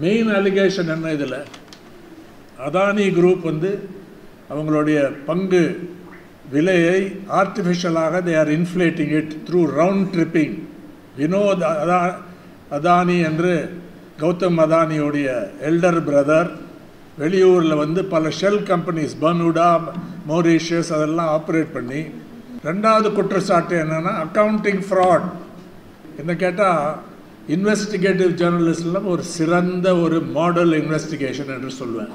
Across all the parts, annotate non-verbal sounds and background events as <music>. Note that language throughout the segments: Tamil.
மெயின் அலிகேஷன் என்ன இதில்? அதானி குரூப் வந்து அவங்களுடைய பங்கு விலையை ஆர்டிஃபிஷியலாக they are inflating it through round tripping Vinod அதா அதானி என்று கௌதம் அதானியுடைய எல்டர் பிரதர் வெளியூரில் வந்து பல ஷெல் கம்பெனிஸ் பர்முடா மோரிஷியஸ் அதெல்லாம் ஆப்ரேட் பண்ணி ரெண்டாவது குற்றச்சாட்டு என்னென்னா அக்கவுண்டிங் ஃப்ராட் என்ன கேட்டால் இன்வெஸ்டிகேட்டிவ் ஜேர்னலிஸ்டில் ஒரு சிறந்த ஒரு மாடல் இன்வெஸ்டிகேஷன் என்று சொல்லுவேன்.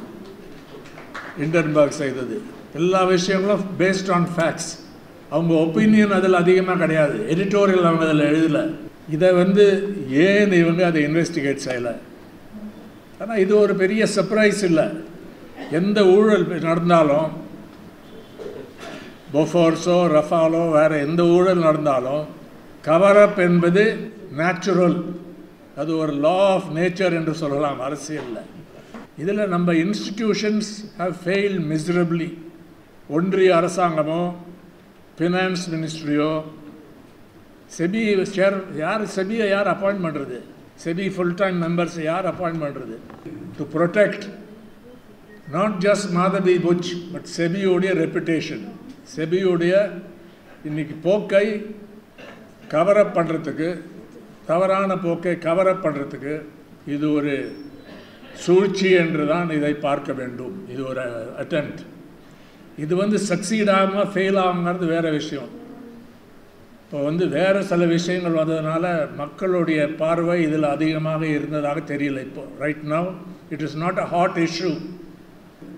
இண்டன்பர்க் செய்தது. எல்லா விஷயங்களும் பேஸ்ட் ஆன் ஃபேக்ட்ஸ் அவங்க ஒப்பீனியன் அதில் அதிகமாக கிடையாது. எடிட்டோரியல் அவங்க அதில் எழுதலை. இதை வந்து ஏன் இவங்க அதை இன்வெஸ்டிகேட் செய்யலை? ஆனால் இது ஒரு பெரிய சர்ப்ரைஸ் இல்லை. எந்த ஊழல் நடந்தாலும் பொஃபோர்ஸோ ரஃபாலோ வேறு எந்த ஊழல் நடந்தாலும் கவரப் என்பது நேச்சுரல் அது ஒரு லா ஆஃப் நேச்சர் என்று சொல்லலாம் அரசியலில். இதில் நம்ம இன்ஸ்டிடியூஷன்ஸ் ஹவ் ஃபெயில் மிசரபிளி ஒன்றிய அரசாங்கமோ ஃபினான்ஸ் மினிஸ்ட்ரியோ செபி சேர் யார் செபியை யார் அப்பாயிண்ட் பண்ணுறது செபி ஃபுல் டைம் மெம்பர்ஸ் யார் அப்பாயிண்ட் பண்ணுறது to protect not just Madhabi Buch but செபியோடைய reputation செபியுடைய இன்னைக்கு போக்கை கவரப் பண்ணுறதுக்கு தவறான போக்கை கவரப் பண்ணுறதுக்கு இது ஒரு சூழ்ச்சி என்று தான் இதை பார்க்க வேண்டும். இது ஒரு uh, அட்டெம்ப்ட் இது வந்து சக்சீட் ஆகாமல் ஃபெயில் ஆகுங்கிறது வேறு விஷயம். இப்போ வந்து வேறு சில விஷயங்கள் வந்ததுனால மக்களுடைய பார்வை இதில் அதிகமாக இருந்ததாக தெரியல இப்போ. Right now it is not a hot issue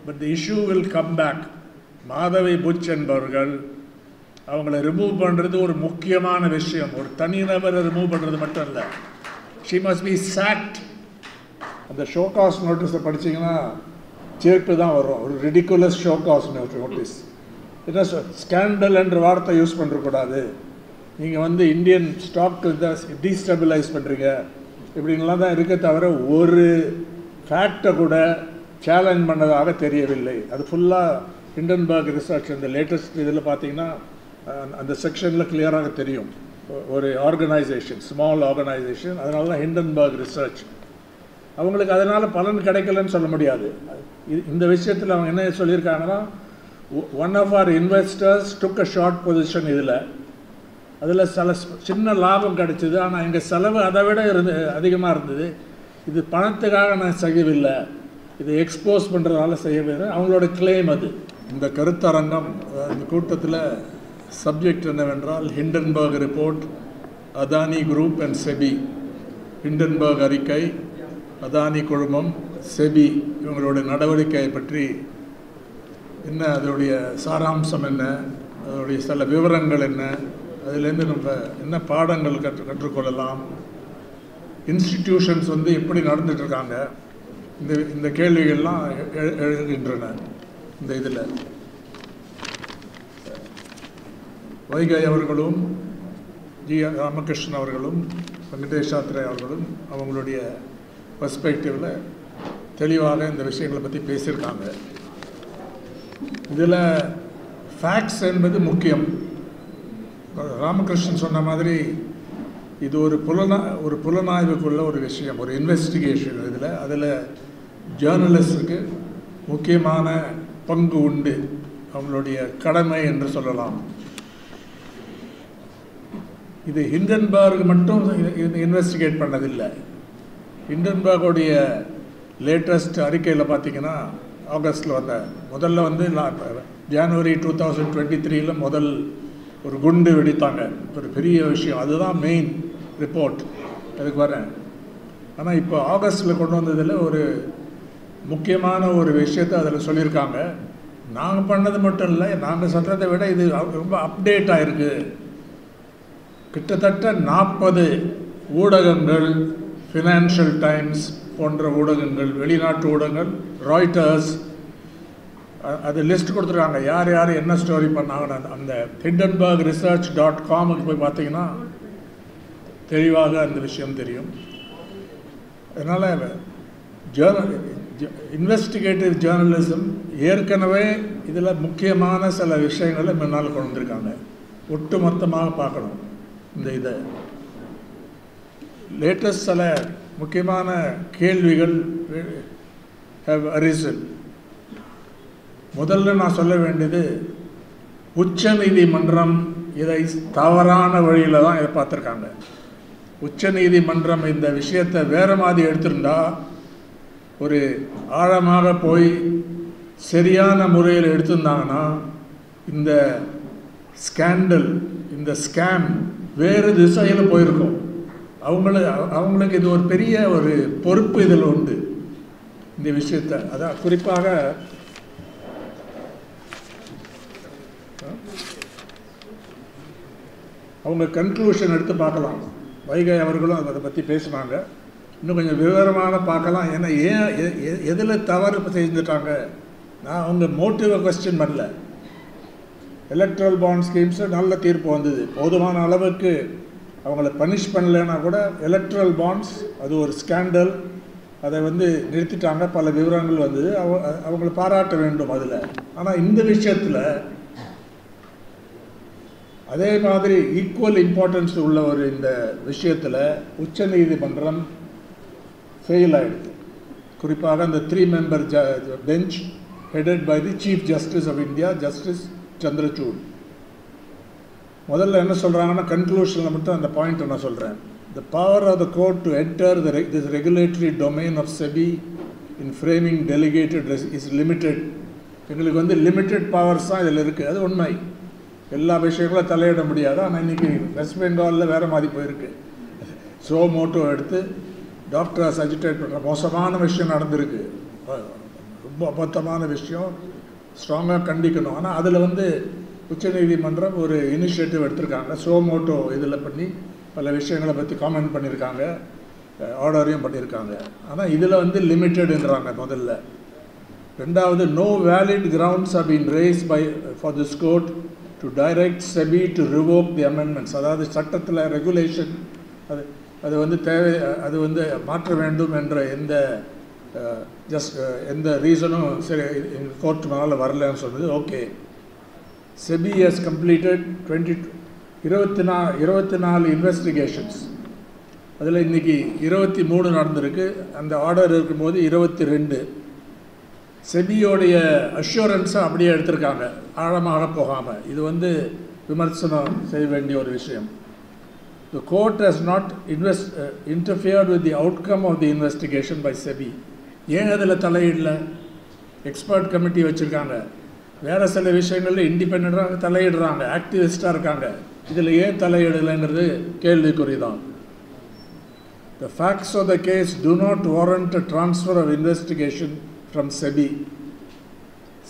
but the issue will come back Madhabi Buch என்பவர்கள் அவங்கள ரிமூவ் பண்ணுறது ஒரு முக்கியமான விஷயம். ஒரு தனிநபரை ரிமூவ் பண்ணுறது மட்டும் இல்லை. ஷி மஸ்ட் பி சாக்ட் அந்த ஷோகாஸ் நோட்டீஸை படித்தீங்கன்னா சேர்ப்பு தான் வரும் ஒரு ரெடிக்குலஸ் ஷோகாஸ் நோட்டீஸ் என்ன ஸ்கேண்டல் என்ற வார்த்தை யூஸ் பண்ணுறக்கூடாது நீங்கள் வந்து இந்தியன் ஸ்டாக்கு டீஸ்டபிளைஸ் பண்ணுறீங்க இப்படின்லாம் தான் இருக்க தவிர ஒரு ஃபேக்டை கூட சேலஞ்ச் பண்ணதாக தெரியவில்லை. அது ஃபுல்லாக ஹிண்டன்பர்க் ரிசர்ச் இந்த லேட்டஸ்ட் இதில் பார்த்தீங்கன்னா அந்த செக்ஷனில் கிளியராக தெரியும். ஒரு ஆர்கனைசேஷன் ஸ்மால் ஆர்கனைசேஷன் அதனால தான் ஹிண்டன்பர்க் ரிசர்ச் அவங்களுக்கு அதனால் பலன் கிடைக்கலன்னு சொல்ல முடியாது. இந்த விஷயத்தில் அவங்க என்ன சொல்லியிருக்காங்கன்னா one of our investors took a short position இதில். அதில் சில சின்ன லாபம் கிடைச்சிது. ஆனால் எங்கள் செலவு அதை விட இருந்து அதிகமாக இருந்தது. இது பணத்துக்காக நான் செய்யவில்லை. இது எக்ஸ்போஸ் பண்ணுறதால செய்யவில்லை. அவங்களோட கிளைம் அது. இந்த கருத்தரங்கம் இந்த கூட்டத்தில் சப்ஜெக்ட் என்னவென்றால் Hindenburg report Adani group and SEBI Hindenburg அறிக்கை அதானி குழுமம் செபி இவங்களுடைய நடவடிக்கையை பற்றி என்ன அதோடைய சாராம்சம் என்ன அதோடைய சில விவரங்கள் என்ன அதிலேருந்து நம்ம என்ன பாடங்கள் கற்று கற்றுக்கொள்ளலாம். இன்ஸ்டிடியூஷன்ஸ் வந்து எப்படி நடந்துகிட்ருக்காங்க இந்த இந்த கேள்விகள்லாம் எழுகின்றன இந்த இதில். வைகை அவர்களும் ஜி. ராமகிருஷ்ணன் அவர்களும் வெங்கடேஷாத்ரே அவர்களும் அவங்களுடைய பர்ஸ்பெக்டிவில் தெளிவாக இந்த விஷயங்களை பற்றி பேசியிருக்காங்க. இதில் ஃபேக்ட்ஸ் என்பது முக்கியம். ராமகிருஷ்ணன் சொன்ன மாதிரி இது ஒரு புலனா ஒரு புலனாய்வுக்குள்ள ஒரு விஷயம் ஒரு இன்வெஸ்டிகேஷன் இதில். அதில் ஜேர்னலிஸ்டுக்கு முக்கியமான பங்கு உண்டு. அவங்களுடைய கடமை என்று சொல்லலாம். இது ஹிண்டன்பர்க் மட்டும் இன்வெஸ்டிகேட் பண்ணதில்லை. ஹிண்டன்பர்கோடைய லேட்டஸ்ட் அறிக்கையில் பார்த்தீங்கன்னா ஆகஸ்டில் வந்த முதல்ல வந்து நான் ஜனவரி டூ தௌசண்ட் டுவெண்ட்டி த்ரீல முதல் ஒரு குண்டு வெடித்தாங்க. ஒரு பெரிய விஷயம். அதுதான் மெயின் ரிப்போர்ட் அதுக்கு வரேன். ஆனால் இப்போ ஆகஸ்டில் கொண்டு வந்ததில் ஒரு முக்கியமான ஒரு விஷயத்தை அதில் சொல்லியிருக்காங்க. நாங்கள் பண்ணது மட்டும் இல்லை நாங்கள் சொல்கிறத விட இது ரொம்ப அப்டேட் ஆகிருக்கு கிட்டத்தட்ட நாற்பது ஊடகங்கள் ஃபினான்ஷியல் டைம்ஸ் போன்ற ஊடகங்கள் வெளிநாட்டு ஊடகங்கள் ராய்டர்ஸ் அது லிஸ்ட் கொடுத்துருக்காங்க. யார் யார் என்ன ஸ்டோரி பண்ணாங்கன்னு அந்த ஹிண்டன்பர்க் ரிசர்ச் டாட் காமுக்கு போய் பார்த்தீங்கன்னா தெளிவாக அந்த விஷயம் தெரியும். அதனால் ஜேர்னல் இன்வெஸ்டிகேட்டிவ் ஜேர்னலிசம் ஏற்கனவே இதில் முக்கியமான சில விஷயங்களை முன்னால் கொண்டு வந்திருக்காங்க. ஒட்டு மொத்தமாக பார்க்கணும். இந்த இதை. லேட்டஸ்ட் சில முக்கியமான கேள்விகள் ஹவ் அரிசன் முதல்ல நான் சொல்ல வேண்டியது உச்ச நீதிமன்றம் இதை தவறான வழியில் தான் இதை பார்த்துருக்காங்க. உச்ச நீதிமன்றம் இந்த விஷயத்தை வேறு மாதிரி எடுத்திருந்தா ஒரு ஆழமாக போய் சரியான முறையில் எடுத்திருந்தாங்கன்னா இந்த ஸ்கேண்டல் இந்த ஸ்கேம் வேறு திசையில் போயிருக்கும். அவங்கள அவங்களுக்கு இது ஒரு பெரிய ஒரு பொறுப்பு இதில் உண்டு. இந்த விஷயத்தை அதான் குறிப்பாக அவங்க கன்க்ளூஷன் எடுத்து பார்க்கலாம். வைகை அவர்களும் அதை பற்றி பேசினாங்க இன்னும் கொஞ்சம் விவரமாக பார்க்கலாம். ஏன்னா ஏன் எ- எ- எதில் தவறு செஞ்சுட்டாங்க நான் அவங்க மோட்டிவை கொஸ்டின் பண்ணல. எலக்ட்ரல் பாண்ட் ஸ்கீம்ஸில் நல்ல தீர்ப்பு வந்தது. போதுமான அளவுக்கு அவங்கள பனிஷ் பண்ணலைன்னா கூட எலக்ட்ரல் பாண்ட்ஸ் அது ஒரு ஸ்கேண்டல் அதை வந்து நிறுத்திட்டாங்க. பல விவரங்கள் வந்தது. அவ அவங்கள பாராட்ட வேண்டும் அதில். ஆனால் இந்த விஷயத்தில் அதே மாதிரி ஈக்குவல் இம்பார்ட்டன்ஸ் உள்ள ஒரு இந்த விஷயத்தில் உச்சநீதிமன்றம் ஃபெயில் ஆகிடுது குறிப்பாக அந்த த்ரீ மெம்பர் ஜ bench headed by the chief justice of India justice Chandrachud. முதல்ல என்ன சொல்கிறாங்கன்னா கன்க்ளூஷனில் மட்டும் அந்த பாயிண்ட் நான் சொல்கிறேன் the power of the court to enter the this regulatory domain of SEBI in framing delegated is limited எங்களுக்கு வந்து லிமிட்டெட் பவர்ஸ் தான் இதில் இருக்குது அது உண்மை. எல்லா விஷயங்களும் தலையிட முடியாது. ஆனால் இன்றைக்கி வெஸ்ட் பெங்காலில் வேறு மாதிரி போயிருக்கு. சோ மோட்டோ எடுத்து டாக்டரை சஜிடேட் பண்ணுற மோசமான விஷயம் நடந்திருக்கு. ரொம்ப அபத்தமான விஷயம். ஸ்ட்ராங்காக கண்டிக்கணும். ஆனால் அதில் வந்து உச்சநீதிமன்றம் ஒரு இனிஷியேட்டிவ் எடுத்திருக்காங்க. சோமோட்டோ இதில் பண்ணி பல விஷயங்களை பற்றி காமெண்ட் பண்ணியிருக்காங்க ஆர்டரையும் பண்ணியிருக்காங்க ஆனால் இதில் வந்து லிமிட்டெடுன்றாங்க முதல்ல. ரெண்டாவது no valid grounds are been raised by for this court to direct SEBI to revoke the amendments அதாவது சட்டத்தில் ரெகுலேஷன் அது அது வந்து தேவை அது வந்து மாற்ற வேண்டும் என்ற எந்த ஜஸ்ட் எந்த ரீசனும் சரி எங்கள் கோர்ட் மேலே வரலன்னு சொன்னது okay SEBI has completed twenty இருபத்தி நா இருபத்தி நாலு இன்வெஸ்டிகேஷன்ஸ் அதில் இன்றைக்கி இருபத்தி மூணு நடந்திருக்கு. அந்த ஆர்டர் இருக்கும்போது இருபத்தி ரெண்டு செபியோடைய அஷூரன்ஸை அப்படியே எடுத்திருக்காங்க. ஆழமாக போகாமல் இது வந்து விமர்சனம் செய்ய வேண்டிய ஒரு விஷயம். The court has not invest interfered with the outcome of the investigation by SEBI ஏன் அதில் தலையிடல? எக்ஸ்பர்ட் கமிட்டி வச்சுருக்காங்க. வேறு சில விஷயங்களில் இண்டிபெண்ட்டாக தலையிடுறாங்க ஆக்டிவிஸ்டாக இருக்காங்க. இதில் ஏன் தலையிடலைங்கிறது கேள்விக்குறி தான் the facts of the case do not warrant transfer of investigation from from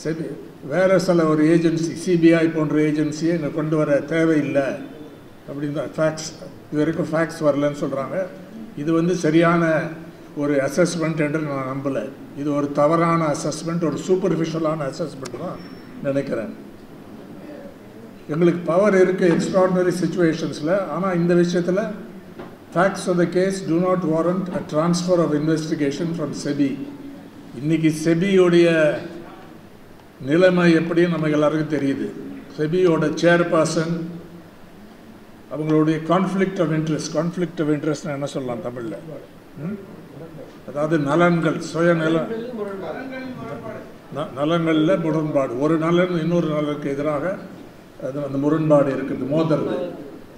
SEBI வேறு சில ஒரு ஏஜென்சி சிபிஐ போன்ற ஏஜென்சியை இங்கே கொண்டு வர தேவையில்லை. அப்படின்னு தான் ஃபேக்ஸ் இது வரைக்கும் ஃபேக்ஸ் வரலன்னு சொல்கிறாங்க இது வந்து சரியான ஒரு அசஸ்மெண்ட் என்று நான் நம்பலை. இது ஒரு தவறான அசஸ்மெண்ட் ஒரு சூப்பர்ஃபிஷியலான அசஸ்மெண்ட் தான் நினைக்கிறேன். எங்களுக்கு பவர் இருக்குது எக்ஸ்ட்ராடினரி சுச்சுவேஷன்ஸில் ஆனால் இந்த விஷயத்தில் facts of the case do not warrant a transfer of investigation from SEBI இன்னைக்கு செபியோடைய நிலைமை எப்படின்னு நமக்கு எல்லாருக்கும் தெரியுது. செபியோட சேர்பர்சன் அவங்களுடைய conflict of interest conflict of interest என்ன சொல்லலாம் தமிழில்? அதாவது நலன்கள் சுய நலன் ந- நலன்களில் முரண்பாடு. ஒரு நலன் இன்னொரு நலனுக்கு எதிராக அது அந்த முரண்பாடு இருக்குது மோதுறது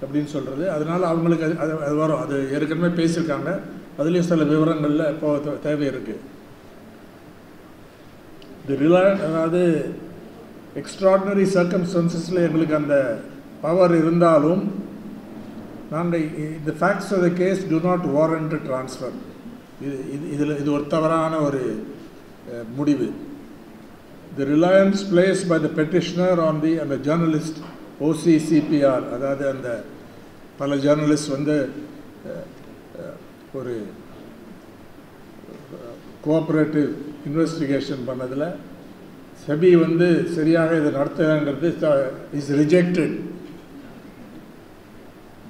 அப்படின்னு சொல்கிறது அதனால் அவங்களுக்கு அது அது அது வரும். அது ஏற்கனவே பேசியிருக்காங்க. அதுலேயும் சில விவரங்களில் இப்போ தேவை இருக்குது இது ரிலை அதாவது எக்ஸ்ட்ராடினரி சர்க்கம்ஸ்டன்சஸில் எங்களுக்கு அந்த பவர் இருந்தாலும் நான் இந்த facts of the case do not warrant transfer இது இது இதில் இது ஒரு தவறான ஒரு முடிவு. The reliance placed by the petitioner on the அந்த ஜேர்னலிஸ்ட் ஓசிசிபிஆர் அதாவது அந்த பல ஜேர்னலிஸ்ட் வந்து ஒரு கோஆப்ரேட்டிவ் இன்வெஸ்டிகேஷன் பண்ணதில் செபி வந்து சரியாக இதை நடத்துகிறாங்கிறது is rejected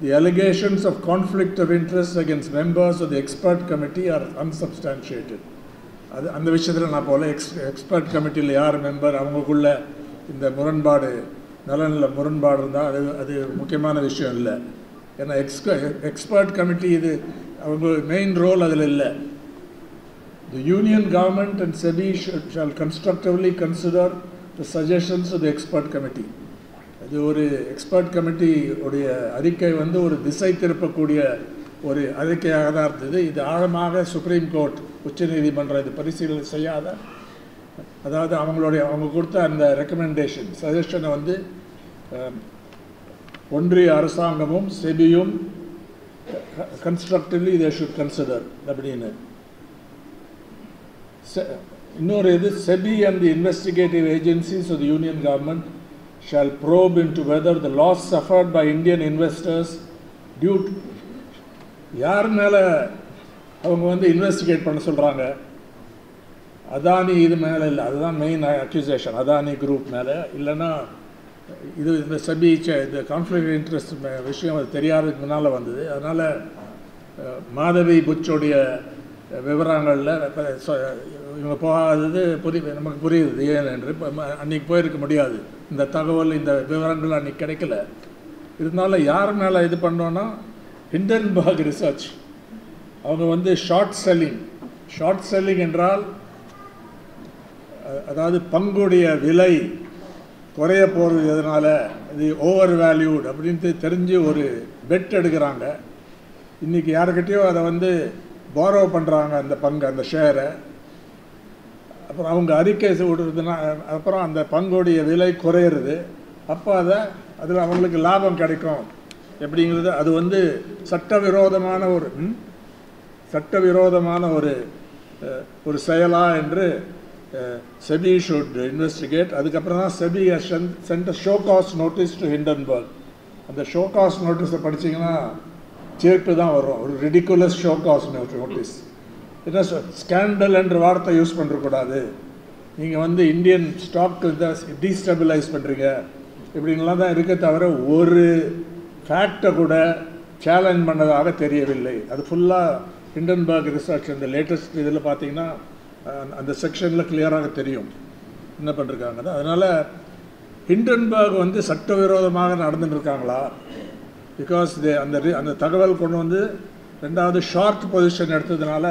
The allegations of conflict of interest against members of the expert committee are unsubstantiated. அது அந்த விஷயத்தில் நான் போல எக்ஸ் எக்ஸ்பர்ட் கமிட்டியில் யார் மெம்பர் அவங்களுக்குள்ள இந்த முரண்பாடு நலனில் முரண்பாடு இருந்தால் அது அது முக்கியமான விஷயம் இல்லை ஏன்னா எக்ஸ்க எக்ஸ்பர்ட் கமிட்டி இது அவங்க மெயின் ரோல் அதில் இல்லை The union government and SEBI should, shall constructively consider the suggestions of the expert committee. இது ஒரு எக்ஸ்பர்ட் கமிட்டி உடைய அறிக்கை வந்து ஒரு திசை திருப்பக்கூடிய ஒரு அறிக்கையாக தான் இருந்தது. இது ஆழமாக சுப்ரீம் கோர்ட் உச்சநீதிமன்றம் இது பரிசீலனை செய்யாத அதாவது அவங்களுடைய அவங்க கொடுத்த அந்த ரெக்கமெண்டேஷன் சஜஷனை வந்து ஒன்றிய அரசாங்கமும் செபியும் கன்ஸ்ட்ரக்டிவ்லி தே ஷுட் கன்சிடர் அப்படின்னு. இன்னொரு இது SEBI and the investigative agencies of union government shall probe into whether whether the loss suffered by Indian investors to யார் மேலே அவங்க வந்து இன்வெஸ்டிகேட் பண்ண சொல்கிறாங்க அதானி இது மேலே இல்லை அதுதான் மெயின் அக்யூசேஷன் அதானி குரூப் மேலே. இல்லைன்னா இது இந்த செபி இந்த கான்ஃப்ளிக் இன்ட்ரெஸ்ட் விஷயம் அது தெரியாததுக்கு முன்னால் வந்தது. அதனால் மாதவி புச்சோடைய விவரங்களில் இவங்க போகாதது புரிய நமக்கு புரியுது ஏன் என்று. அன்றைக்கி போயிருக்க முடியாது. இந்த தகவல் இந்த விவரங்கள் அன்றைக்கி கிடைக்கல. இருந்தாலும் யார் மேலே இது பண்ணோன்னா ஹிண்டன்பர்க் ரிசர்ச் அவங்க வந்து ஷார்ட் செல்லிங் ஷார்ட் செல்லிங் என்றால் அதாவது பங்குடைய விலை குறைய போகிறது எதனால்? இது ஓவர் வேல்யூட் அப்படின்ட்டு தெரிஞ்சு ஒரு பெட் எடுக்கிறாங்க. இன்றைக்கி யாருக்கிட்டேயோ அதை வந்து பாரோ பண்ணுறாங்க அந்த பங்கு அந்த ஷேரை அப்புறம் அவங்க அறிக்கை விடுறதுனா அப்புறம் அந்த பங்குடைய விலை குறையிறது. அப்போ அதை அதில் அவங்களுக்கு லாபம் கிடைக்கும். எப்படிங்கிறது அது வந்து சட்டவிரோதமான ஒரு சட்டவிரோதமான ஒரு ஒரு செயலா என்று செபி ஷுட் இன்வெஸ்டிகேட் அதுக்கப்புறம் தான் SEBI sent show cause notice to Hindenburg அந்த ஷோ காஸ் நோட்டீஸை படிச்சீங்கன்னா சேர்ப்பு தான் வரும். ஒரு ரெடிக்குலஸ் ஷோ காஸ் நோட்டீஸ் என்ன ஸ்கேண்டல் என்ற வார்த்தை யூஸ் பண்ணுறக்கூடாது நீங்கள் வந்து இந்தியன் ஸ்டாக் டீஸ்டபிளைஸ் பண்ணுறீங்க இப்படின்லாம் தான் இருக்க தவிர ஒரு ஃபேக்டை கூட சேலஞ்ச் பண்ணதாக தெரியவில்லை. அது ஃபுல்லாக ஹிண்டன்பர்க் ரிசர்ச் இந்த லேட்டஸ்ட் இதில் பார்த்தீங்கன்னா அந்த செக்ஷனில் கிளியராக தெரியும். என்ன பண்ணிருக்காங்க அதனால் ஹிண்டன்பர்க் வந்து சட்டவிரோதமாக நடந்துட்டு இருக்காங்களா? பிகாஸ் அந்த அந்த தகவல் கொண்டு வந்து ரெண்டாவது ஷார்ட் பொசிஷன் எடுத்ததுனால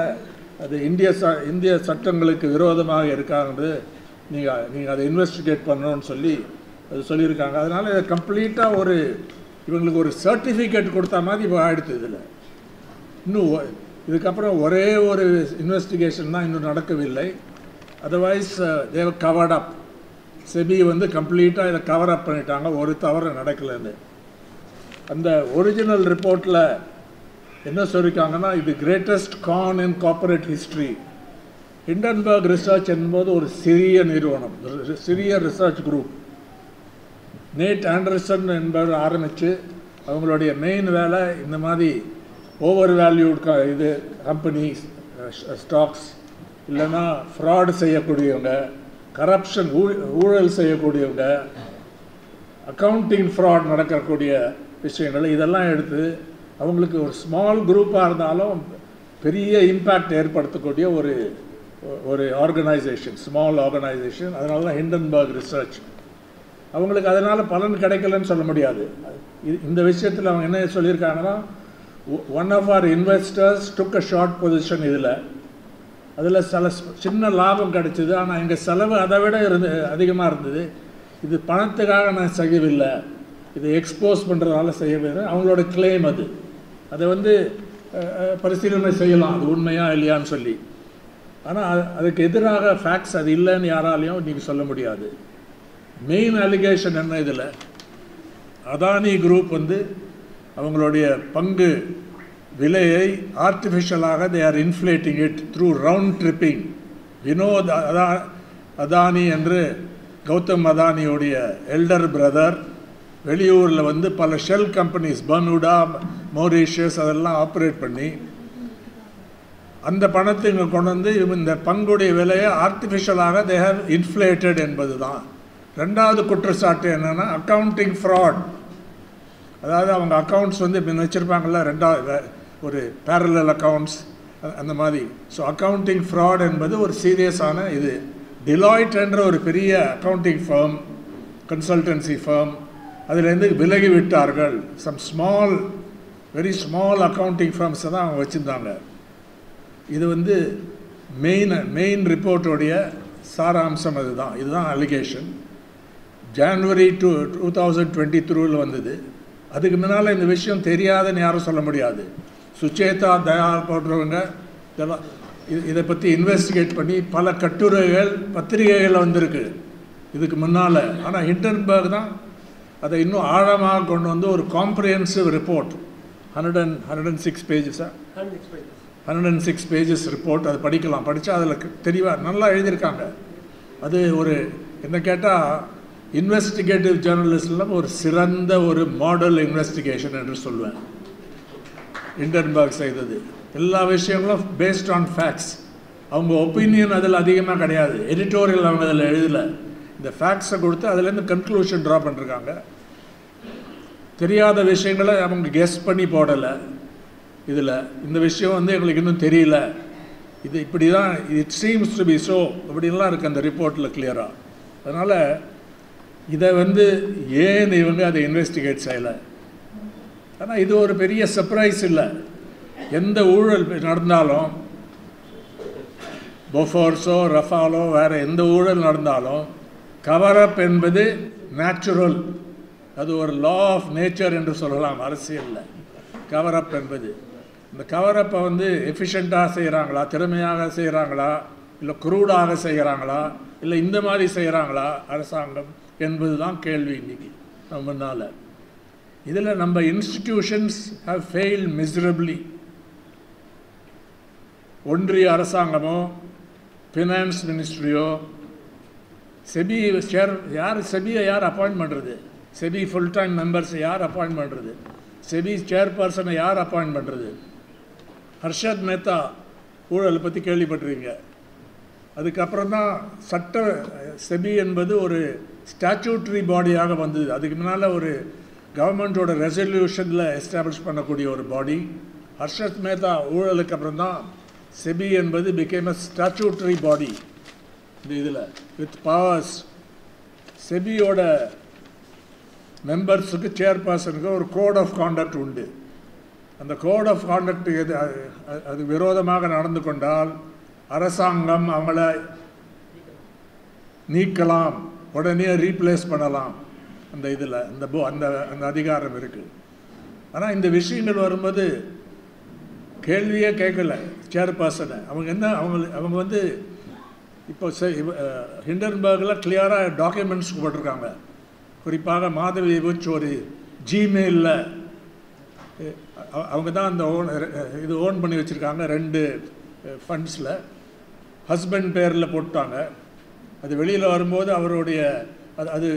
அது இந்திய ச இந்திய சட்டங்களுக்கு விரோதமாக இருக்காங்கிறது நீங்கள் நீங்கள் அதை இன்வெஸ்டிகேட் பண்ணணும்னு சொல்லி அது சொல்லியிருக்காங்க. அதனால் இதை கம்ப்ளீட்டாக ஒரு இவங்களுக்கு ஒரு சர்டிஃபிகேட் கொடுத்த மாதிரி இப்போ ஆயிடுத்து இதில். இன்னும் இதுக்கப்புறம் ஒரே ஒரு இன்வெஸ்டிகேஷன் தான் இன்னும் நடக்கவில்லை. அதர்வைஸ் தேவ கவர்ட் அப் செபி வந்து கம்ப்ளீட்டாக இதை கவர் அப் பண்ணிட்டாங்க. ஒரு தவறு நடக்கலைன்னு. அந்த ஒரிஜினல் ரிப்போர்ட்டில் என்ன சொல்லியிருக்காங்கன்னா இது greatest con in corporate history Hindenburg research என்பது ஒரு சிறிய நிறுவனம் சிறிய ரிசர்ச் குரூப் நேட் ஆண்டர்சன் என்பவர் ஆரம்பித்து அவங்களுடைய மெயின் வேலை இந்த மாதிரி ஓவர் வேல்யூட் க இது கம்பெனிஸ் ஸ்டாக்ஸ் இல்லைன்னா ஃப்ராட் செய்யக்கூடியவங்க கரப்ஷன் ஊழல் செய்யக்கூடியவங்க அக்கவுண்டிங் ஃப்ராட் நடக்கக்கூடிய விஷயங்கள் இதெல்லாம் எடுத்து அவங்களுக்கு ஒரு ஸ்மால் குரூப்பாக இருந்தாலும் பெரிய இம்பேக்ட் ஏற்படுத்தக்கூடிய ஒரு ஒரு ஆர்கனைசேஷன் ஸ்மால் ஆர்கனைசேஷன் அதனால தான் ஹிண்டன்பர்க் ரிசர்ச் அவங்களுக்கு அதனால் பலன் கிடைக்கலன்னு சொல்ல முடியாது. இது- இந்த விஷயத்தில் அவங்க என்ன சொல்லியிருக்காங்கன்னா one of our investors took a short position இதில். அதில் சில சின்ன லாபம் கிடைச்சிது. ஆனால் எங்கள் செலவு அதை விட இருந்து அதிகமாக இருந்தது. இது பணத்துக்காக நான் செய்யவில்லை. இதை எக்ஸ்போஸ் பண்ணுறதால செய்யவில்லை. அவங்களோட கிளைம் அது. அதை வந்து பரிசீலனை செய்யலாம். அது உண்மையா இல்லையான்னு சொல்லி. ஆனால் அதுக்கு எதிராக ஃபேக்ட்ஸ் அது இல்லைன்னு யாராலையும் நீங்கள் சொல்ல முடியாது. மெயின் அலிகேஷன் என்ன இதில்? அதானி குரூப் வந்து அவங்களுடைய பங்கு விலையை ஆர்டிஃபிஷியலாக they are inflating it through round tripping Vinod அதா அதானி என்று கௌதம் அதானியுடைய எல்டர் பிரதர் வெளியூரில் வந்து பல ஷெல் கம்பெனிஸ் பர்னுடா மௌரிஷியஸ் அதெல்லாம் ஆப்ரேட் பண்ணி அந்த பணத்தை இங்கே கொண்டு வந்து இந்த பங்குடைய விலையை ஆர்டிஃபிஷியலாக தே ஹவ் இன்ஃப்ளேட்டட் என்பது தான் ரெண்டாவது குற்றச்சாட்டு என்னென்னா அக்கவுண்டிங் ஃப்ராட் அதாவது அவங்க அக்கௌண்ட்ஸ் வந்து இப்போ வச்சுருப்பாங்கல்ல ரெண்டாவது ஒரு பேரலல் அக்கவுண்ட்ஸ் அந்த மாதிரி. ஸோ அக்கவுண்டிங் ஃப்ராட் என்பது ஒரு சீரியஸான இது. டிலாய்ட் என்ற ஒரு பெரிய அக்கவுண்டிங் ஃபேம் கன்சல்டன்சி ஃபேம் அதிலேருந்து விலகி விட்டார்கள் some small very small accounting ஃபார்ம்ஸை தான் அவங்க வச்சுருந்தாங்க. இது வந்து மெயின் மெயின் ரிப்போர்ட்டோடைய சாராம்சம் அதுதான். இதுதான் allegation January two two thousand twenty த்ரூவில் வந்தது. அதுக்கு முன்னால் இந்த விஷயம் தெரியாதுன்னு யாரும் சொல்ல முடியாது. சுச்சேதா தயா போன்றவங்க இதெல்லாம் இது இதை பற்றி இன்வெஸ்டிகேட் பண்ணி பல கட்டுரைகள் பத்திரிகைகள் வந்திருக்கு. இதுக்கு முன்னால். ஆனால் ஹிண்டன்பர்க் தான் அதை இன்னும் ஆழமாக கொண்டு வந்து ஒரு comprehensive report hundred and hundred and six பேஜஸாக hundred and six pages report அதை படிக்கலாம். படித்தா அதில் தெளிவாக நல்லா எழுதியிருக்காங்க. அது ஒரு என்ன கேட்டால் இன்வெஸ்டிகேட்டிவ் ஜேர்னலிஸ்டில் ஒரு சிறந்த ஒரு மாடல் இன்வெஸ்டிகேஷன் என்று சொல்லுவேன். இன்டர்பர்க் செய்தது. எல்லா விஷயங்களும் பேஸ்ட் ஆன் ஃபேக்ட்ஸ் அவங்க ஒப்பீனியன் அதில் அதிகமாக கிடையாது. எடிட்டோரியல் அவங்க அதில் எழுதலை. இந்த ஃபேக்ட்ஸை கொடுத்து அதுலேருந்து கன்க்ளூஷன் ட்ரா பண்ணிருக்காங்க. தெரியாத விஷயங்களை அவங்க கெஸ் பண்ணி போடலை. இதில் இந்த விஷயம் வந்து எங்களுக்கு இன்னும் தெரியல. இது இப்படி தான் it seems to be so அப்படின்லாம் இருக்குது அந்த ரிப்போர்ட்டில் கிளியராக அதனால் இதை வந்து ஏன் இவங்க அதை இன்வெஸ்டிகேட் செய்யலை? ஆனால் இது ஒரு பெரிய சர்ப்ரைஸ் இல்லை. எந்த ஊழல் நடந்தாலும் பொஃபோர்ஸோ ரஃபாலோ வேறு எந்த ஊழல் நடந்தாலும் கவரப் என்பது நேச்சுரல் அது ஒரு லா ஆஃப் நேச்சர் என்று சொல்லலாம் அரசியலில். கவரப் என்பது. இந்த கவரப்பை வந்து எஃபிஷியண்ட்டாக செய்கிறாங்களா திறமையாக செய்கிறாங்களா இல்லை குரூடாக செய்கிறாங்களா இல்லை இந்த மாதிரி செய்கிறாங்களா அரசாங்கம் என்பது தான் கேள்வி இன்றைக்கி நம்ம முன்னால். இதில் நம்ம இன்ஸ்டிடியூஷன்ஸ் ஹவ் ஃபெயில் மிசரபிளி ஒன்றிய அரசாங்கமோ ஃபினான்ஸ் மினிஸ்ட்ரியோ செபி சேர் யார் செபியை யார் அப்பாயிண்ட் பண்ணுறது செபி ஃபுல் டைம் மெம்பர்ஸை யார் அப்பாயிண்ட் பண்ணுறது செபி சேர்பர்சனை யார் அப்பாயிண்ட் பண்ணுறது ஹர்ஷத் மேத்தா ஊழலை பற்றி கேள்விப்பட்டிருக்கீங்க. அதுக்கப்புறம் தான் சட்ட செபி என்பது ஒரு ஸ்டாச்சூட்ரி பாடியாக வந்தது. அதுக்கு முன்னால் ஒரு கவர்மெண்ட்டோட ரெசல்யூஷனில் எஸ்டாப்ளிஷ் பண்ணக்கூடிய ஒரு பாடி ஹர்ஷத் மேத்தா ஊழலுக்கு அப்புறம் தான் செபி என்பது பிகேம் அ ஸ்டாச்சூட்ரி பாடி இந்த இதில் வித் பவர்ஸ் செபியோட மெம்பர்ஸுக்கு சேர்பர்சனுக்கு ஒரு கோட் ஆஃப் காண்டக்ட் உண்டு. அந்த கோட் ஆஃப் காண்டக்ட் எது அது- அது விரோதமாக நடந்து கொண்டால் அரசாங்கம் அவங்கள நீக்கலாம் உடனே ரீப்ளேஸ் பண்ணலாம். அந்த இதில் அந்த போ அந்த அந்த அதிகாரம் இருக்குது ஆனால் இந்த விஷயங்கள் வரும்போது கேள்வியே கேட்கல சேர்பர்சனை அவங்க என்ன அவங்க அவங்க வந்து இப்போ ஹிண்டன்பர்கில் கிளியராக டாக்குமெண்ட்ஸ் போட்டிருக்காங்க. குறிப்பாக மாதவி ஒரு ஜிமெயிலில் அவங்க தான் அந்த ஓன் இது ஓன் பண்ணி வச்சுருக்காங்க ரெண்டு ஃபண்ட்ஸில் ஹஸ்பண்ட் பேரில் போட்டாங்க. அது வெளியில் வரும்போது அவருடைய அது அது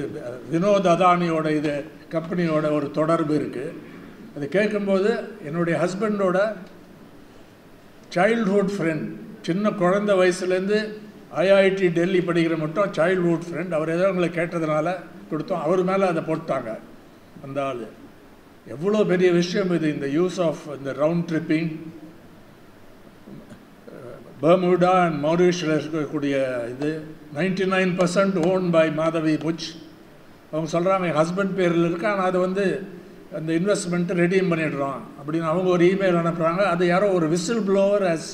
வினோத் அதானியோட இது கம்பெனியோட ஒரு தொடர்பு இருக்குது அது கேட்கும்போது என்னுடைய ஹஸ்பண்டோட சைல்ட்ஹுட் ஃப்ரெண்ட் சின்ன குழந்த வயசுலேருந்து ஐஐடி டெல்லி படிக்கிற மட்டும் சைல்ட்ஹுட் ஃப்ரெண்ட் அவர் ஏதோ உங்களை கேட்டதுனால கொடுத்தோம். அவர் மேலே அதை போட்டாங்க. அந்த ஆள். எவ்வளோ பெரிய விஷயம் இது இந்த யூஸ் ஆஃப் இந்த ரவுண்ட் ட்ரிப்பிங் பர்முடா அண்ட் மௌரிஷில் இருக்கக்கூடிய இது. Ninety nine percent own by Madhabi Buch அவங்க சொல்கிறாங்க என் ஹஸ்பண்ட் பேரில் இருக்கு. ஆனால் அது வந்து அந்த இன்வெஸ்ட்மெண்ட்டு ரெடியும் பண்ணிடுறோம் அப்படின்னு அவங்க ஒரு இமெயில் அனுப்புகிறாங்க அது யாரோ ஒரு whistle blower has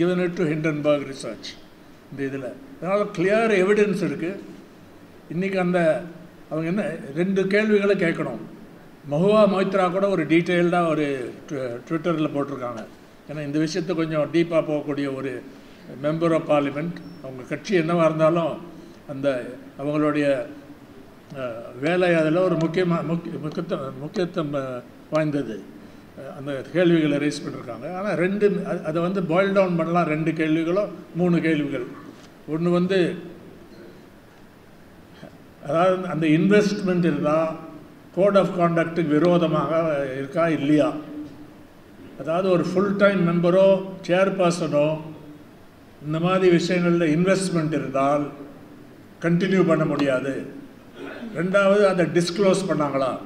given it to Hindenburg research இந்த இதில். அதனால் கிளியர் எவிடன்ஸ் இருக்குது இன்றைக்கி அந்த அவங்க என்ன ரெண்டு கேள்விகளை கேட்கணும். மஹுவா மொய்த்ரா கூட ஒரு டீட்டெயில்டாக ஒரு ட்விட்டரில் போட்டிருக்காங்க. ஏன்னா இந்த விஷயத்தை கொஞ்சம் டீப்பாக போகக்கூடிய ஒரு மெம்பர் ஆஃப் பார்லிமெண்ட் அவங்க கட்சி என்னவாக இருந்தாலும் அந்த அவங்களுடைய வேலை அதில் ஒரு முக்கியமாக முக்கிய முக்கியத்துவம் முக்கியத்துவம் வாய்ந்தது. அந்த கேள்விகளை ரைஸ் பண்ணியிருக்காங்க ஆனால் ரெண்டு அது- அதை வந்து பாயில் டவுன் பண்ணலாம். ரெண்டு கேள்விகளோ மூணு கேள்விகள். ஒன்று வந்து அதாவது அந்த இன்வெஸ்ட்மெண்ட் இருந்தால் கோட் ஆஃப் கான்டக்ட்டுக்கு விரோதமாக இருக்கா இல்லையா? அதாவது ஒரு ஃபுல் டைம் மெம்பரோ சேர்பர்சனோ இந்த மாதிரி விஷயங்களில் இன்வெஸ்ட்மெண்ட் இருந்தால் கண்டினியூ பண்ண முடியாது. ரெண்டாவது அதை டிஸ்க்ளோஸ் பண்ணாங்களா?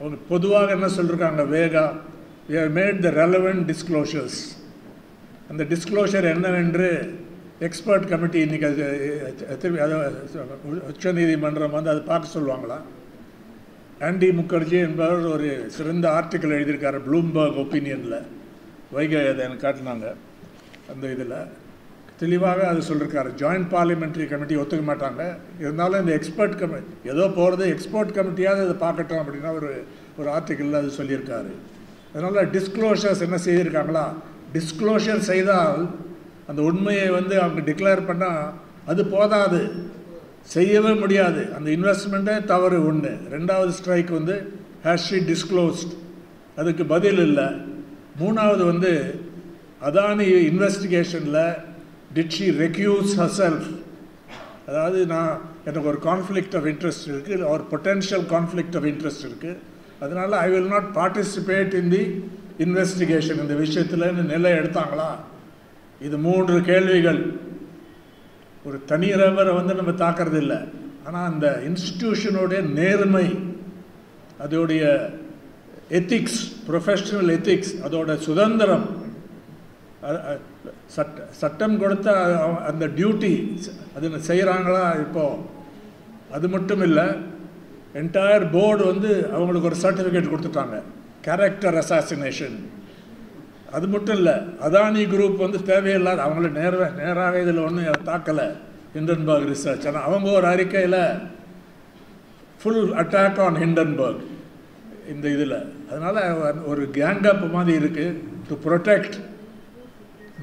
அவங்க பொதுவாக என்ன சொல்லியிருக்காங்க வேகா we have made the relevant disclosures அந்த டிஸ்க்ளோஷர் என்னவென்று எக்ஸ்பர்ட் கமிட்டி இன்னைக்கு அது திரும்பி அதை உச்சநீதிமன்றம் வந்து அதை பார்க்க சொல்லுவாங்களா? ஆண்டி முகர்ஜி என்பவர் ஒரு சிறந்த ஆர்டிக்கல் எழுதியிருக்காரு ப்ளூம்பர்க் ஒப்பீனியனில் வைகை அதை எனக்கு காட்டினாங்க அந்த இதில். தெளிவாக அது சொல்லியிருக்காரு ஜாயிண்ட் பார்லிமெண்ட்ரி கமிட்டி ஒத்துக்க மாட்டாங்க. இருந்தாலும் இந்த எக்ஸ்பர்ட் கமி ஏதோ போகிறது எக்ஸ்பர்ட் கமிட்டியாவது இதை பார்க்கட்டும் அப்படின்னா ஒரு ஒரு ஆர்டிக்கலில் அது சொல்லியிருக்காரு. அதனால் டிஸ்க்ளோஷர்ஸ் என்ன செய்திருக்காங்களா? டிஸ்க்ளோஷர் செய்தால் அந்த உண்மையை வந்து அவங்க டிக்ளேர் பண்ணால் அது போதாது. செய்யவே முடியாது. அந்த இன்வெஸ்ட்மெண்ட்டே தவறு ஒன்று ரெண்டாவது ஸ்ட்ரைக் வந்து ஹேஸ் ஷி டிஸ்க்ளோஸ்ட் அதுக்கு பதில் இல்லை. மூணாவது வந்து Adani இன்வெஸ்டிகேஷனில் did she recuse her self அதாவது நான் எனக்கு ஒரு கான்ஃப்ளிக்ட் ஆஃப் இன்ட்ரெஸ்ட் இருக்குது ஒரு பொட்டென்ஷியல் கான்ஃப்ளிக்ட் ஆஃப் இன்ட்ரெஸ்ட் இருக்குது அதனால் I will not participate in the investigation இந்த விஷயத்தில்னு நிலை எடுத்தாங்களா? இது மூன்று கேள்விகள். ஒரு தனி தனிநபரை வந்து நம்ம தாக்கிறது இல்லை ஆனால் அந்த இன்ஸ்டிடியூஷனுடைய நேர்மை அதோடைய எத்திக்ஸ் ப்ரொஃபஷனல் எத்திக்ஸ் அதோட சுதந்திரம் சட்ட சட்டம் கொடுத்த அந்த டியூட்டி அது செய்கிறாங்களா இப்போது அது மட்டும் இல்லை என்டையர் போர்டு வந்து அவங்களுக்கு ஒரு சர்டிஃபிகேட் கொடுத்துட்டாங்க. கேரக்டர் அசாசினேஷன் அது மட்டும் இல்லை அதானி குரூப் வந்து தேவையில்லாத அவங்கள நேர நேராக இதில் ஒன்றும் தாக்கலை ஹிண்டன்பர்க் ரிசர்ச் ஆனால் அவங்க ஒரு அறிக்கையில் ஃபுல் அட்டாக் ஆன் ஹிண்டன்பர்க் இந்த இதில். அதனால் ஒரு கேங்கப் மாதிரி இருக்குது to protect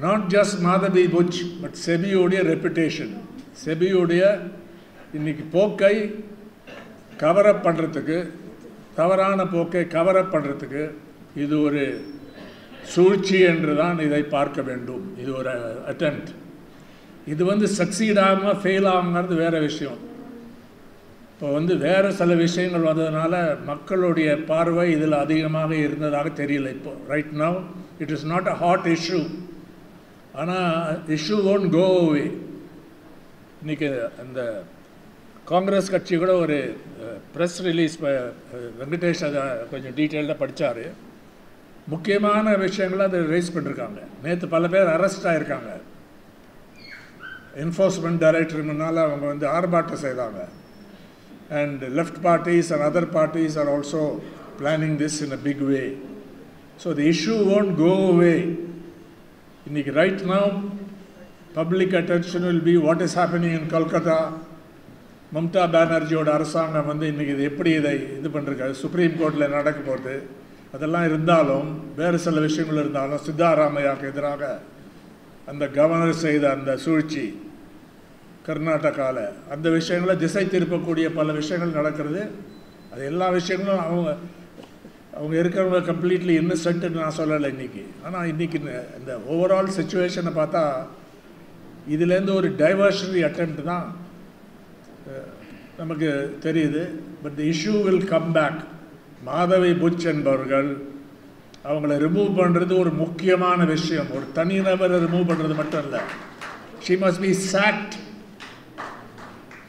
not just Madhabi Buch but செபியோடைய reputation செபியோடைய இன்னைக்கு போக்கை கவரப் பண்ணுறதுக்கு தவறான போக்கை கவரப் பண்ணுறதுக்கு இது ஒரு சூழ்ச்சி என்று தான் இதை பார்க்க வேண்டும். இது ஒரு அட்டெம்ப்ட் இது வந்து சக்சீட் ஆகாமல் ஃபெயில் ஆகுங்கிறது வேறு விஷயம். இப்போ வந்து வேறு சில விஷயங்கள் வந்ததுனால மக்களுடைய பார்வை இதில் அதிகமாக இருந்ததாக தெரியல இப்போ. Right now it is not a hot issue ஆனால் இஷ்யூ டோன்ட் கோ அவே இன்றைக்கி அந்த காங்கிரஸ் கட்சி கூட ஒரு ப்ரெஸ் ரிலீஸ் வெங்கடேஷ் அதை கொஞ்சம் டீட்டெயில்டாக படித்தார் முக்கியமான விஷயங்களை அதை ரைஸ் பண்ணியிருக்காங்க நேற்று பல பேர் அரெஸ்ட் ஆகிருக்காங்க என்ஃபோர்ஸ்மெண்ட் டைரக்டர் முன்னால் அவங்க வந்து ஆர்ப்பாட்டம் செய்தாங்க. And left parties and other parties are also planning this in a big way so the issue won't go away இன்னைக்கு right now public attention will be what is happening in Calcutta Mamata பானர்ஜியோட அரசாங்கம் வந்து இன்றைக்கி இது எப்படி இதை இது பண்ணிருக்காரு சுப்ரீம் கோர்ட்டில் நடக்க போகுது. அதெல்லாம் இருந்தாலும் வேறு சில விஷயங்கள் இருந்தாலும் சித்தாராமையாவுக்கு எதிராக அந்த கவர்னர் செய்த அந்த சூழ்ச்சி கர்நாடகாவில் அந்த விஷயங்களை திசை திருப்பக்கூடிய பல விஷயங்கள் நடக்கிறது. அது எல்லா விஷயங்களும் அவங்க அவங்க இருக்கிறவங்க கம்ப்ளீட்லி இன்னசென்ட்னு நான் சொல்லலை இன்றைக்கி ஆனால் இன்றைக்கி இந்த ஓவரால் சுச்சுவேஷனை பார்த்தா இதுலேருந்து ஒரு டைவர்ஷனரி அட்டம்ப்ட் தான் நமக்கு தெரியுது. But the issue will come back Madhabi Buch என்பவர்கள் அவங்கள ரிமூவ் பண்ணுறது ஒரு முக்கியமான விஷயம். ஒரு தனிநபரை ரிமூவ் பண்ணுறது மட்டும் இல்லை. ஷி மஸ்ட் பி சாக்ட்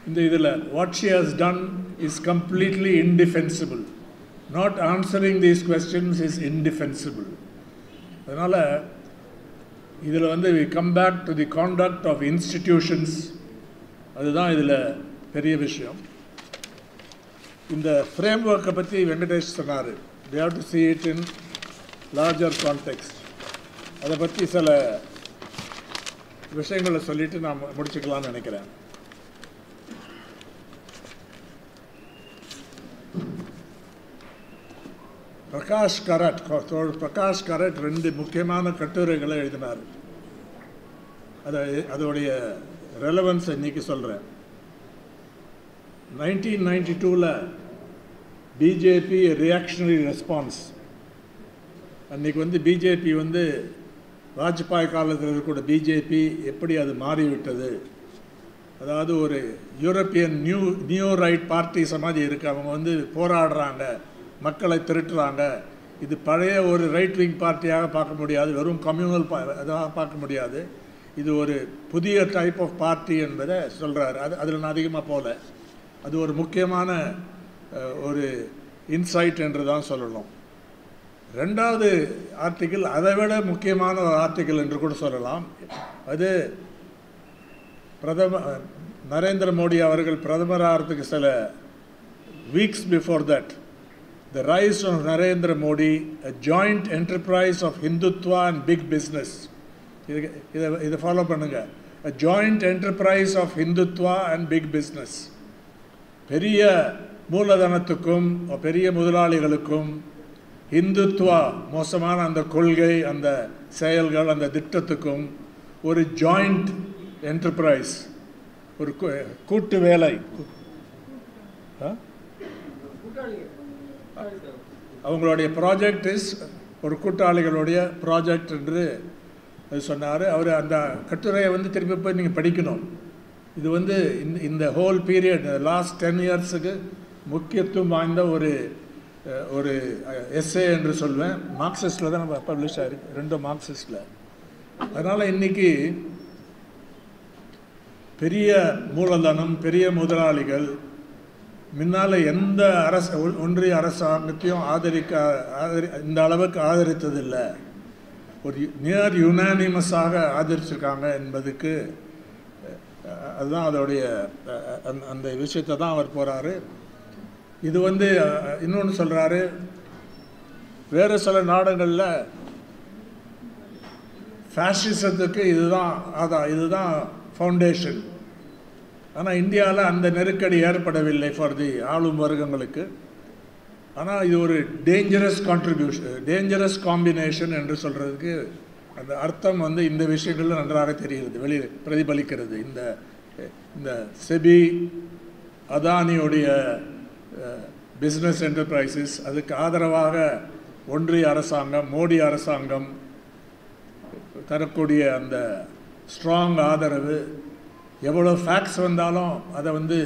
இந்த இதில் what she has done is completely indefensible not answering these questions is indefensible அதனால் இதில் வந்து we come back to the conduct of institutions அதுதான் இதில் பெரிய விஷயம். இந்த ஃப்ரேம் ஒர்க்கை பற்றி வெங்கடேஷ் சொன்னார். They have to see it in larger context. அதை பற்றி சில விஷயங்களை சொல்லிவிட்டு நான் முடிச்சுக்கலாம்னு நினைக்கிறேன். பிரகாஷ் கரட் பிரகாஷ் கரட் ரெண்டு முக்கியமான கட்டுரைகளை எழுதினார். அதை அதோடைய ரெலவன்ஸ் இன்னைக்கு சொல்கிறேன் நைன்டீன் நைன்டி டூவில் பிஜேபி ரியாக்ஷனரி ரெஸ்பான்ஸ் அன்றைக்கி வந்து பிஜேபி வந்து வாஜ்பாய் காலத்தில் இருக்கக்கூடிய பிஜேபி எப்படி அது மாறிவிட்டது? அதாவது ஒரு European new new right parties மாதிரி இருக்குது அவங்க வந்து போராடுறாங்க. மக்களை திரட்டுறாங்க. இது பழைய ஒரு ரைட் விங் பார்ட்டியாக பார்க்க முடியாது. வெறும் கம்யூனல் பா இதாக பார்க்க முடியாது. இது ஒரு புதிய டைப் ஆஃப் பார்ட்டி என்பதை சொல்கிறாரு அது அதில் நான் அதிகமாக போகல. அது ஒரு முக்கியமான ஒரு இன்சைட் என்று தான் சொல்லணும். ரெண்டாவது ஆர்டிக்கிள் அதை விட முக்கியமான ஒரு ஆர்டிக்கிள் என்று கூட சொல்லலாம். அது பிரதம நரேந்திர மோடி அவர்கள் பிரதமர் ஆகிறதுக்கு சில weeks before that the rise of Narendra Modi, a joint enterprise of Hindutva and big business. இதை ஃபாலோ பண்ணுங்க a joint enterprise of Hindutva and big business பெரிய மூலதனத்துக்கும் பெரிய முதலாளிகளுக்கும் ஹிந்துத்வா மோசமான அந்த கொள்கை அந்த செயல்கள் அந்த திட்டத்துக்கும் ஒரு ஜாயிண்ட் என்டர்பிரைஸ் ஒரு கூட்டு வேலை ஆ அவங்களுடைய ப்ராஜெக்ட் இஸ் ஒரு கூட்டாளிகளுடைய ப்ராஜெக்ட் என்று சொன்னார். அவர் அந்த கட்டுரையை வந்து திருப்பி போய் நீங்கள் படிக்கணும். இது வந்து இந்த இந்த ஹோல் பீரியட் லாஸ்ட் டென் இயர்ஸுக்கு முக்கியத்துவம் வாய்ந்த ஒரு ஒரு எஸ்ஏ என்று சொல்வேன். மார்க்சிஸ்டில் தான் நம்ம பப்ளிஷ் ஆகிருக்கு ரெண்டும் மார்க்சிஸ்டில் அதனால் இன்னைக்கு பெரிய மூலதனம் பெரிய முதலாளிகள் முன்னால் எந்த அரசு ஒன்றிய அரசாங்கத்தையும் ஆதரிக்க ஆதரி இந்த அளவுக்கு ஆதரித்ததில்லை. ஒரு நியர் யுனானிமஸாக ஆதரிச்சிருக்காங்க என்பதுக்கு அதுதான் அதோடைய அந்த- அந்த விஷயத்தை தான் அவர் போகிறாரு இது வந்து இன்னொன்று சொல்கிறாரு வேறு சில நாடுகளில் ஃபேஷிசத்துக்கு இதுதான் அதான் இதுதான் ஃபவுண்டேஷன் ஆனால் இந்தியாவில் அந்த நெருக்கடி ஏற்படவில்லை ஃபார் தி ஆளும் வர்க்கங்களுக்கு. ஆனால் இது ஒரு டேஞ்சரஸ் கான்ட்ரிபியூஷன் டேஞ்சரஸ் காம்பினேஷன் என்று சொல்கிறதுக்கு அந்த அர்த்தம் வந்து இந்த விஷயங்களில் நன்றாக தெரிகிறது வெளி பிரதிபலிக்கிறது. இந்த இந்த செபி அதானியுடைய பிஸ்னஸ் என்டர்பிரைசஸ் அதுக்கு ஆதரவாக ஒன்றிய அரசாங்கம் மோடி அரசாங்கம் தரக்கூடிய அந்த ஸ்ட்ராங் ஆதரவு எவ்வளோ ஃபேக்ட்ஸ் வந்தாலும் அதை வந்து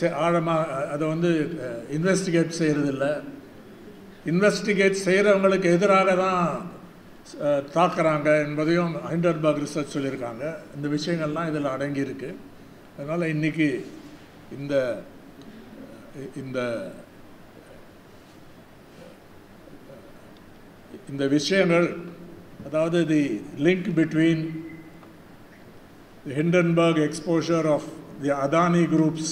செ- ஆழமாக அதை வந்து இன்வெஸ்டிகேட் செய்கிறதில்ல இன்வெஸ்டிகேட் செய்கிறவங்களுக்கு எதிராக தான் தாக்குறாங்க என்பதையும் ஹைண்டர்பர்க் ரிசர்ச் சொல்லியிருக்காங்க. இந்த விஷயங்கள்லாம் இதில் அடங்கியிருக்கு. அதனால் இன்றைக்கி இந்த இந்த இந்த விஷயங்கள் அதாவது the link between the Hindenburg exposure of the Adani Group's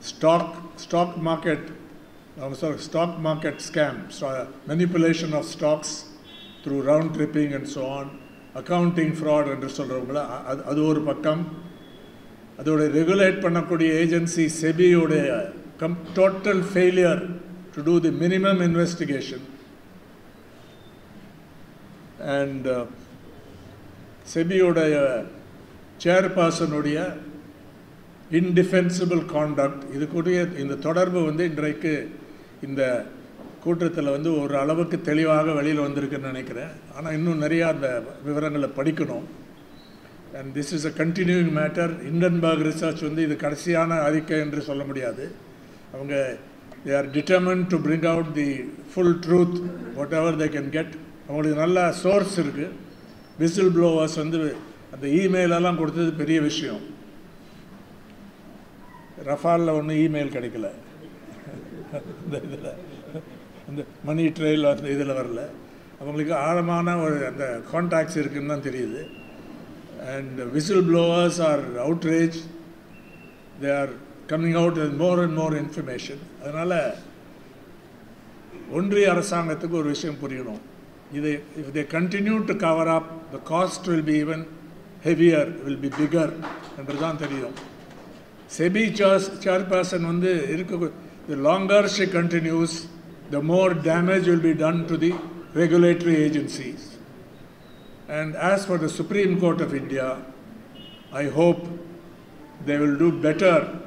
stock, stock market, I'm sorry, stock market scam, so, uh, manipulation of stocks through round tripping and so on, accounting fraud என்று சொல்கிறவங்கள அது அது ஒரு பக்கம் அதோட ரெகுலேட் பண்ணக்கூடிய ஏஜென்சி செபியோடைய come total failure due to the minimum investigation and செபியோடைய சேர்பர்சனுடைய இன்டிஃபென்சிபிள் கான்டக்ட் இது கூடிய இந்த தொடர்பு வந்து இன்றைக்கு இந்த கூட்டத்தில் வந்து ஒரு அளவுக்கு தெளிவாக வெளியில் வந்திருக்குன்னு நினைக்கிறேன். ஆனால் இன்னும் நிறையா அந்த விவரங்களை படிக்கணும். And this is a continuing matter Hindenburg research வந்து இது கடைசியான அறிக்கை என்று சொல்ல முடியாது. அவங்க they are determined to bring out the full truth what ever they can get அவங்களுக்கு நல்ல சோர்ஸ் இருக்குது விசில் ப்ளோவர்ஸ் வந்து அந்த இமெயிலெல்லாம் கொடுத்தது பெரிய விஷயம். ரஃபாலில் ஒன்றும் இமெயில் கிடைக்கல. இந்த இதில் இந்த மணி ட்ரெயில் அந்த இதில் வரல. அவங்களுக்கு ஆழமான ஒரு அந்த கான்டாக்ட்ஸ் இருக்குன்னு தான் தெரியுது. And whistle blowers are outrage they are coming out more and more information அதனால் ஒன்றிய அரசாங்கத்துக்கு ஒரு விஷயம் புரியணும். இது if they continue to cover up the cost will be even heavier will be bigger என்று தான் தெரியும் செபி சேர்ஸ் சேர்பர்சன் வந்து இருக்க the longer she continues the more damage will be done to the regulatory agencies and as far the Supreme Court of India I hope they will do better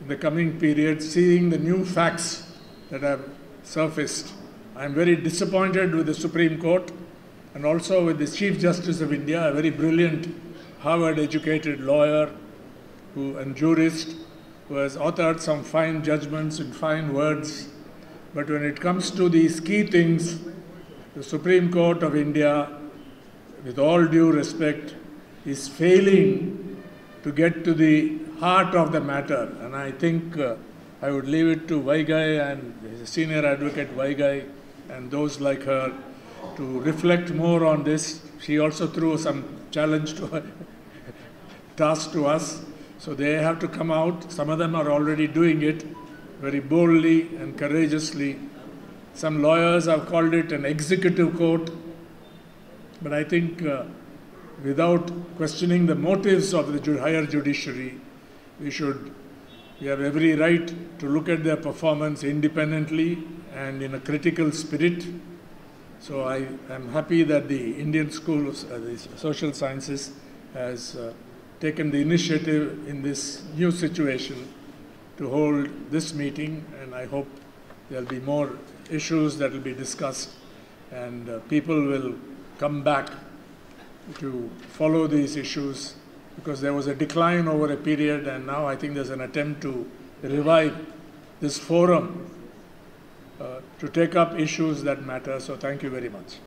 in the coming period, seeing the new facts that have surfaced. I am very disappointed with the Supreme Court and also with the Chief Justice of India, a very brilliant Harvard educated lawyer who, and jurist who has authored some fine judgments and fine words. But when it comes to these key things, the Supreme Court of India, with all due respect, is failing to get to the heart of the matter. And I think uh, I would leave it to Vaigai and senior advocate Vaigai and those like her to reflect more on this. She also threw some challenge to <laughs> task to us. So they have to come out. Some of them are already doing it. very boldly and courageously. Some lawyers have called it an executive court, but I think uh, without questioning the motives of the higher judiciary, we should, we have every right to look at their performance independently and in a critical spirit. So I am happy that the Indian School of uh, the Social Sciences has uh, taken the initiative in this new situation to hold this meeting, and I hope there'll be more issues that will be discussed, and uh, people will come back to follow these issues because there was a decline over a period, and now I think there's an attempt to revive this forum Uh, to take up issues that matter. So, thank you very much.